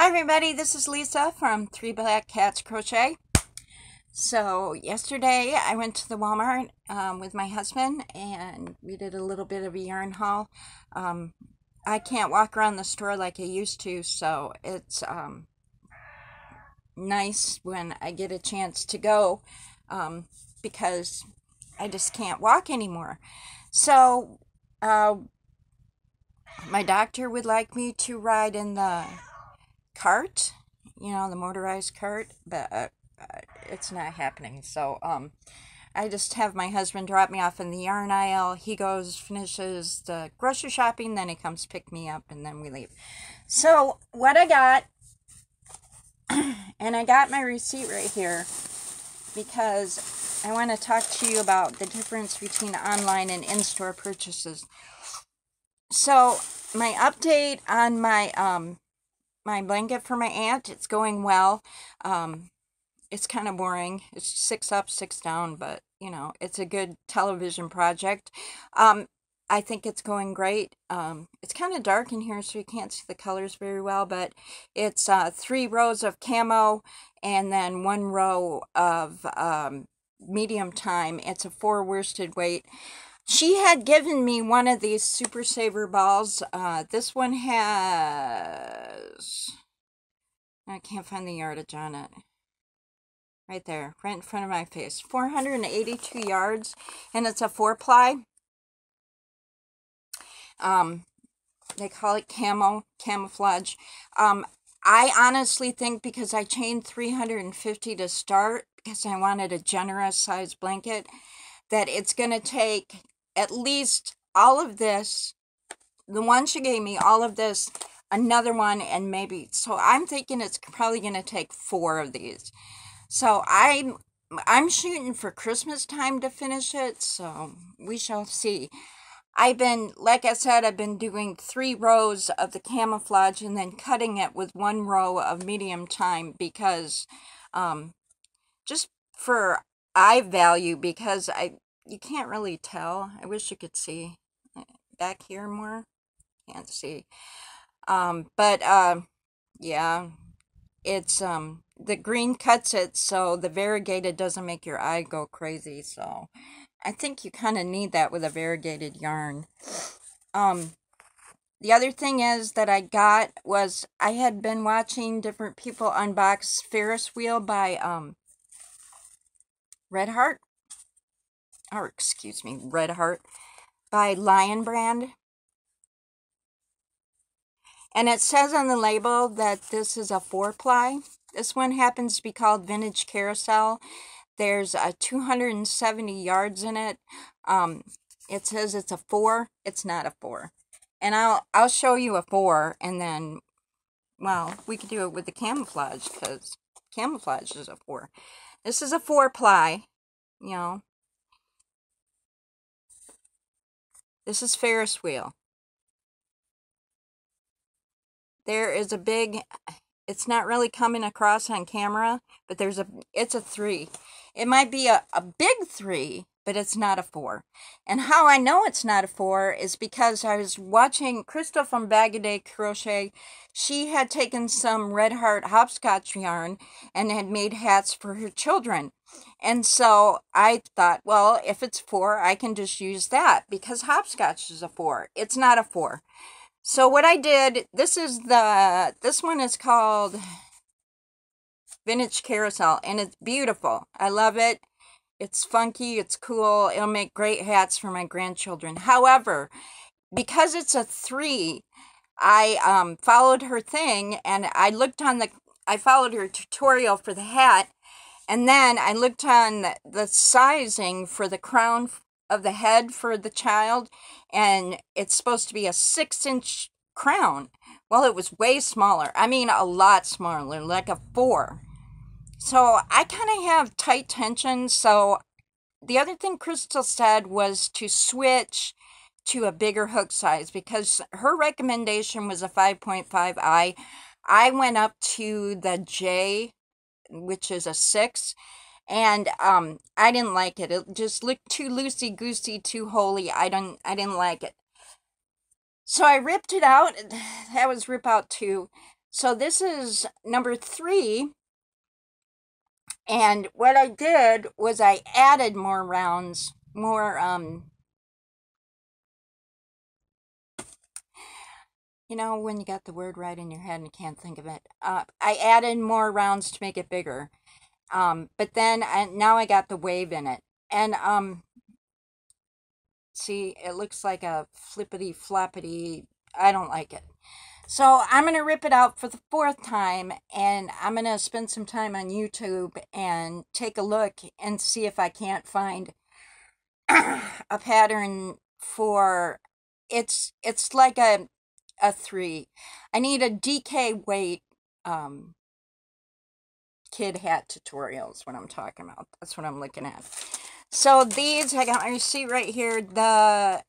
Hi everybody, this is Lisa from Three Black Cats Crochet. So yesterday I went to the Walmart um, with my husband and we did a little bit of a yarn haul. Um, I can't walk around the store like I used to, so it's um, nice when I get a chance to go um, because I just can't walk anymore. So uh, my doctor would like me to ride in the cart, you know, the motorized cart, but uh, uh, it's not happening. So, um, I just have my husband drop me off in the yarn aisle. He goes, finishes the grocery shopping, then he comes pick me up, and then we leave. So, what I got, and I got my receipt right here because I want to talk to you about the difference between online and in store purchases. So, my update on my um, my blanket for my aunt. It's going well. Um, it's kind of boring. It's six up, six down, but you know, it's a good television project. Um, I think it's going great. Um, it's kind of dark in here, so you can't see the colors very well, but it's uh, three rows of camo and then one row of um, medium thyme. It's a four worsted weight. She had given me one of these Super Saver balls. Uh, this one has... I can't find the yardage on it. Right there, right in front of my face. 482 yards, and it's a four-ply. Um, they call it camo, camouflage. Um, I honestly think because I chained 350 to start, because I wanted a generous size blanket, that it's going to take at least all of this, the one she gave me, all of this, another one, and maybe, so I'm thinking it's probably going to take four of these. So I'm, I'm shooting for Christmas time to finish it, so we shall see. I've been, like I said, I've been doing three rows of the camouflage and then cutting it with one row of medium thyme because, um, just for eye value because I you can't really tell. I wish you could see uh, back here more. Can't see. Um, but uh, yeah, it's um the green cuts it so the variegated doesn't make your eye go crazy. So I think you kind of need that with a variegated yarn. Um, the other thing is that I got was I had been watching different people unbox Ferris wheel by um Red Heart or excuse me, Red Heart by Lion Brand. And it says on the label that this is a four ply. This one happens to be called Vintage Carousel. There's a 270 yards in it. Um, it says it's a four. It's not a four. And I'll I'll show you a four, and then, well, we could do it with the camouflage because camouflage is a four. This is a four ply, you know, This is Ferris wheel. There is a big, it's not really coming across on camera, but there's a, it's a three. It might be a, a big three, but it's not a four. And how I know it's not a four is because I was watching Crystal from Bag O Day Crochet. She had taken some Red Heart hopscotch yarn and had made hats for her children. And so I thought, well, if it's four, I can just use that because hopscotch is a four. It's not a four. So what I did, this is the, this one is called Vintage Carousel and it's beautiful. I love it. It's funky, it's cool. It'll make great hats for my grandchildren. However, because it's a three, I um, followed her thing and I looked on the, I followed her tutorial for the hat. And then I looked on the, the sizing for the crown of the head for the child. And it's supposed to be a six inch crown. Well, it was way smaller. I mean, a lot smaller, like a four. So I kind of have tight tension. So the other thing Crystal said was to switch to a bigger hook size because her recommendation was a 5.5i. I went up to the J, which is a 6, and um I didn't like it. It just looked too loosey goosey, too holy. I don't I didn't like it. So I ripped it out. That was rip out too. So this is number three. And what I did was I added more rounds, more, um, you know, when you got the word right in your head and you can't think of it. Uh, I added more rounds to make it bigger. Um, but then I, now I got the wave in it. And um, see, it looks like a flippity floppity. I don't like it. So I'm going to rip it out for the fourth time and I'm going to spend some time on YouTube and take a look and see if I can't find a pattern for it's it's like a a 3. I need a DK weight um kid hat tutorials what I'm talking about. That's what I'm looking at. So these I got my receipt right here. The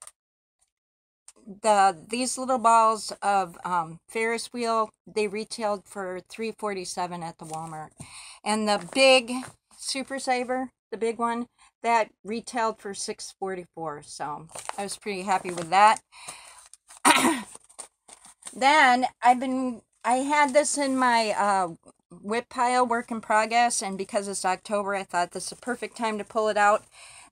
the these little balls of um, Ferris wheel they retailed for 347 at the Walmart, and the big Super Saver, the big one, that retailed for 644. So I was pretty happy with that. then I've been I had this in my uh, WIP pile work in progress, and because it's October, I thought this is a perfect time to pull it out.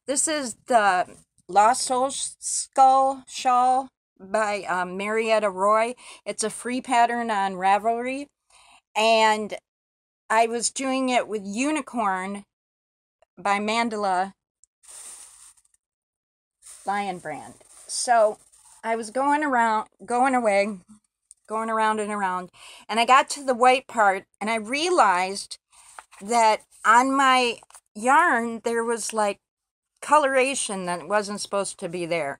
This is the Lost Soul Skull Shawl by um, Marietta Roy. It's a free pattern on Ravelry. And I was doing it with Unicorn by Mandala Lion Brand. So I was going around, going away, going around and around, and I got to the white part and I realized that on my yarn there was like coloration that wasn't supposed to be there.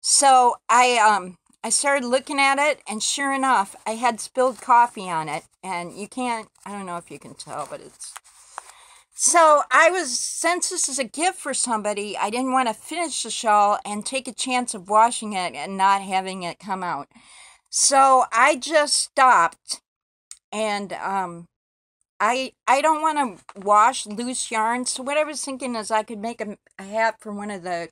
So I um I started looking at it and sure enough I had spilled coffee on it and you can't I don't know if you can tell but it's so I was since this is a gift for somebody I didn't want to finish the shawl and take a chance of washing it and not having it come out. So I just stopped and um I I don't want to wash loose yarn. So what I was thinking is I could make a, a hat for one of the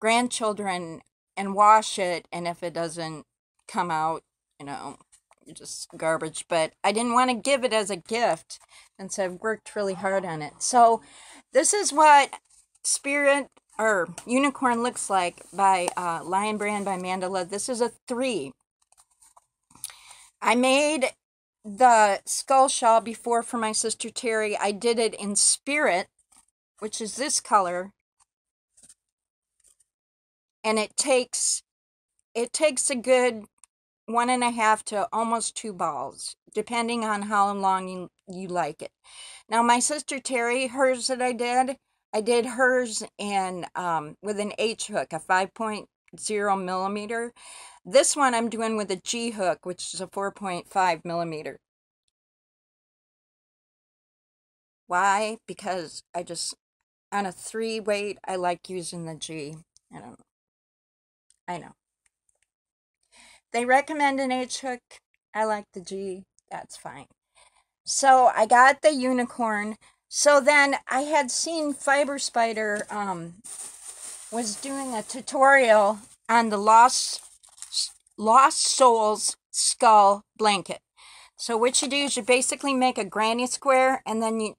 grandchildren and wash it and if it doesn't come out you know just garbage but i didn't want to give it as a gift and so i've worked really hard on it. So this is what spirit or unicorn looks like by uh, lion brand by mandala this is a three. I made the skull shawl before for my sister terry. I did it in spirit which is this color and it takes it takes a good one and a half to almost two balls depending on how long you, you like it. Now my sister terry hers that i did i did hers in um, with an h hook a 5.0 millimeter. This one i'm doing with a g hook which is a 4.5 millimeter. Why? Because i just on a three weight i like using the g. I don't know I know. They recommend an H hook. I like the G. That's fine. So I got the unicorn. So then I had seen Fiberspider um, was doing a tutorial on the Lost Lost Souls skull blanket. So what you do is you basically make a granny square and then you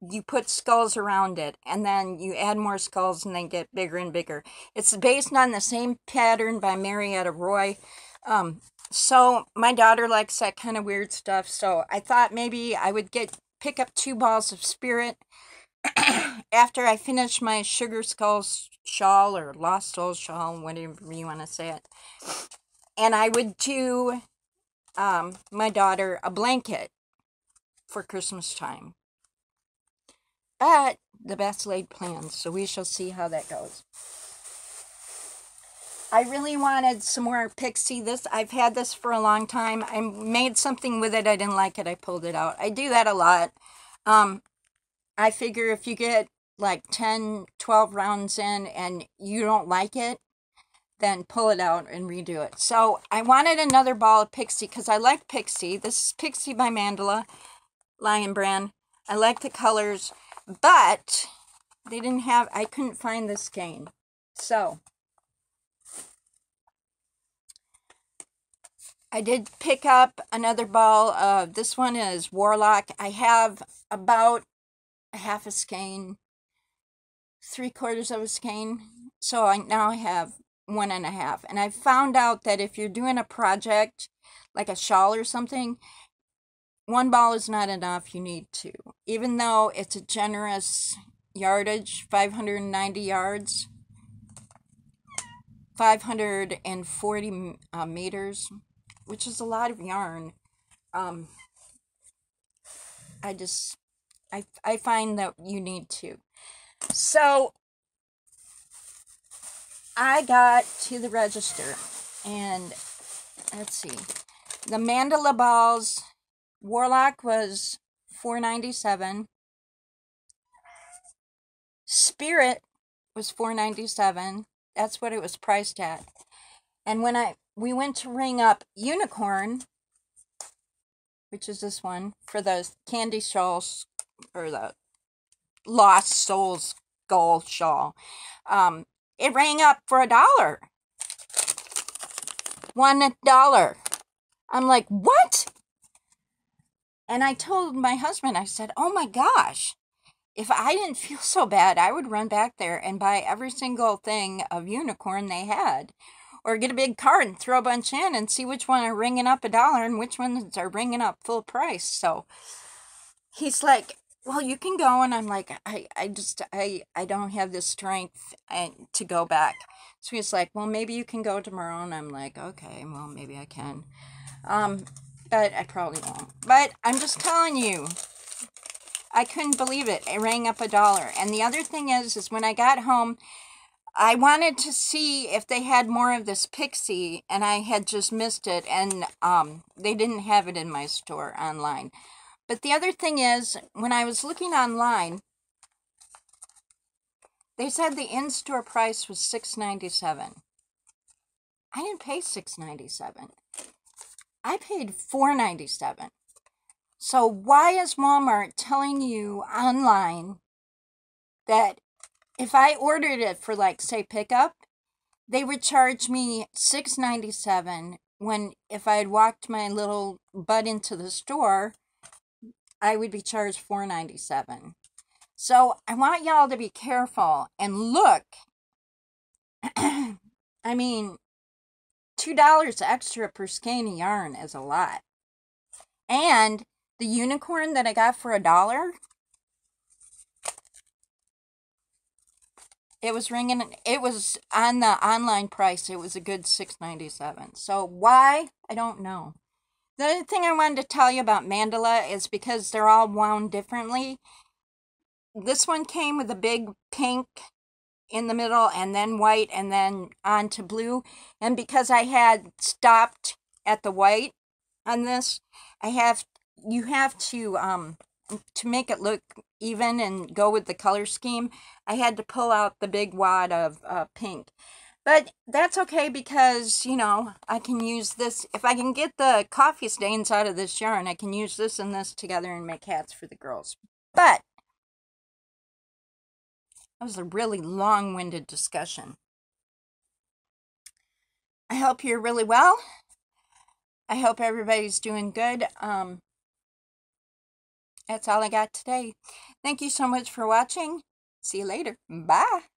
you put skulls around it and then you add more skulls and they get bigger and bigger. It's based on the same pattern by Marietta Roy. Um, so my daughter likes that kind of weird stuff. So I thought maybe I would get pick up two balls of spirit after I finish my sugar skulls shawl or lost soul shawl, whatever you want to say it. And I would do um, my daughter a blanket for Christmas time. But the best laid plans, so we shall see how that goes. I really wanted some more pixie. This I've had this for a long time. I made something with it. I didn't like it. I pulled it out. I do that a lot. Um, I figure if you get like 10, 12 rounds in and you don't like it, then pull it out and redo it. So I wanted another ball of pixie because I like pixie. This is pixie by Mandala, Lion Brand. I like the colors. But they didn't have, I couldn't find the skein. So I did pick up another ball. Uh, this one is Warlock. I have about a half a skein, three quarters of a skein. So I now have one and a half. And I found out that if you're doing a project like a shawl or something, one ball is not enough. You need two. Even though it's a generous yardage, 590 yards, 540 uh, meters, which is a lot of yarn. Um, I just, I, I find that you need to. So I got to the register and let's see. The mandala balls Warlock was 497. Spirit was 497. That's what it was priced at. And when I we went to ring up Unicorn, which is this one, for the candy shawls or the Lost Souls Skull shawl, um, it rang up for a dollar. One dollar. I'm like, what? And I told my husband, I said, oh my gosh, if I didn't feel so bad, I would run back there and buy every single thing of unicorn they had. Or get a big cart and throw a bunch in and see which one are ringing up a dollar and which ones are ringing up full price. So he's like, well, you can go. And I'm like, I, I just, I, I don't have the strength to go back. So he's like, well, maybe you can go tomorrow. And I'm like, okay, well, maybe I can. Um, but I probably won't. But I'm just telling you, I couldn't believe it. It rang up a dollar. And the other thing is, is when I got home, I wanted to see if they had more of this pixie, and I had just missed it, and um, they didn't have it in my store online. But the other thing is, when I was looking online, they said the in-store price was six ninety seven. I didn't pay six ninety seven. I paid four ninety seven. So why is Walmart telling you online that if I ordered it for like say pickup, they would charge me six ninety seven when if I had walked my little butt into the store, I would be charged four ninety seven. So I want y'all to be careful and look. I mean, two dollars extra per skein of yarn is a lot. And the unicorn that I got for a dollar, it was ringing. It was on the online price. It was a good six ninety seven. So why I don't know. The other thing I wanted to tell you about mandala is because they're all wound differently. This one came with a big pink in the middle and then white and then on to blue. And because I had stopped at the white on this, I have you have to um to make it look even and go with the color scheme, I had to pull out the big wad of uh, pink. But that's okay because, you know, I can use this. If I can get the coffee stains out of this yarn, I can use this and this together and make hats for the girls. But that was a really long-winded discussion. I hope you're really well. I hope everybody's doing good. Um, that's all I got today. Thank you so much for watching. See you later. Bye.